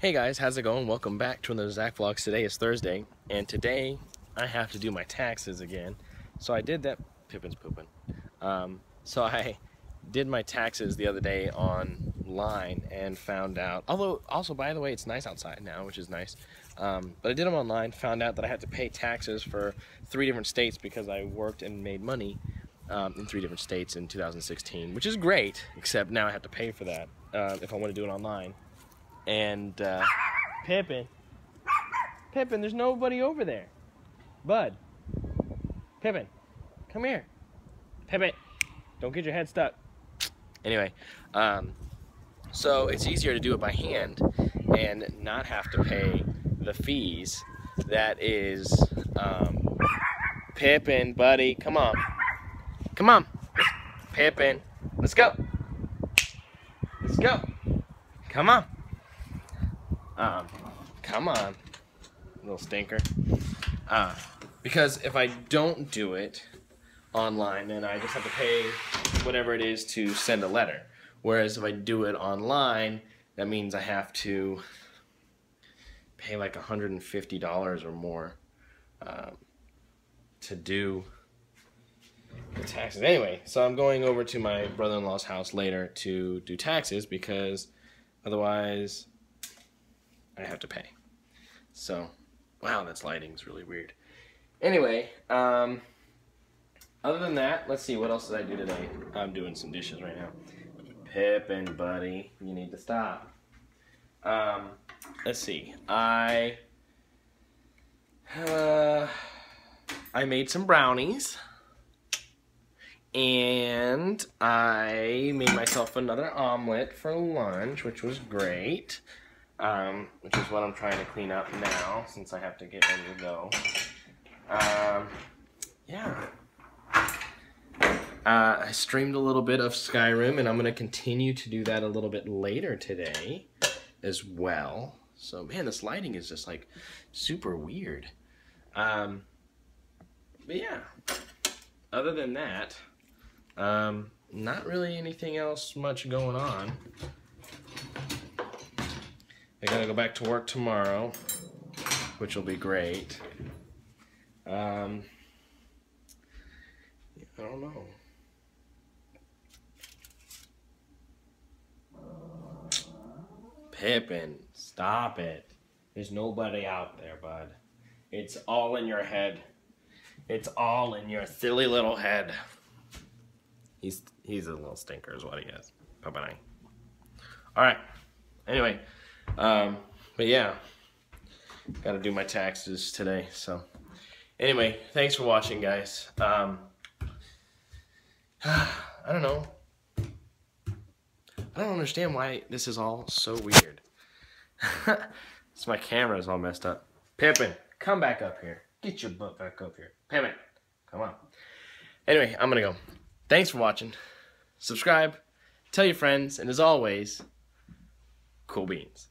Hey guys, how's it going? Welcome back to another ZakVlogz. Today is Thursday, and today I have to do my taxes again. So I did that. Pippin's pooping. Um, so I did my taxes the other day online and found out. Although, also by the way, it's nice outside now, which is nice. Um, but I did them online. Found out that I had to pay taxes for three different states because I worked and made money um, in three different states in 2016, which is great. Except now I have to pay for that uh, if I want to do it online and uh, Pippin. Pippin, there's nobody over there. Bud. Pippin, come here. Pippin, don't get your head stuck. Anyway, um, so it's easier to do it by hand and not have to pay the fees. That is, um, Pippin, buddy, come on. Come on. Pippin, let's go. Let's go. Come on. Um, come on, little stinker. Uh, because if I don't do it online, then I just have to pay whatever it is to send a letter. Whereas if I do it online, that means I have to pay like $150 or more um, to do the taxes. Anyway, so I'm going over to my brother-in-law's house later to do taxes because otherwise I have to pay. So, wow, this lighting's really weird. Anyway, um, other than that, let's see, what else did I do today? I'm doing some dishes right now. Pippin, buddy, you need to stop. Um, let's see, I, uh, I made some brownies. And I made myself another omelet for lunch, which was great um, which is what I'm trying to clean up now since I have to get ready to go. Um, yeah. Uh, I streamed a little bit of Skyrim, and I'm going to continue to do that a little bit later today as well. So, man, this lighting is just, like, super weird. Um, but, yeah. Other than that, um, not really anything else much going on. I gotta go back to work tomorrow, which will be great. Um, I don't know. Pippin, stop it. There's nobody out there, bud. It's all in your head. It's all in your silly little head. He's he's a little stinker is what he is. Bye-bye. All right. Anyway, um, but yeah, got to do my taxes today. So anyway, thanks for watching, guys. Um, I don't know. I don't understand why this is all so weird. it's my camera is all messed up. Pippin, come back up here. Get your butt back up here. Pippin, come on. Anyway, I'm going to go. Thanks for watching. Subscribe, tell your friends, and as always, cool beans.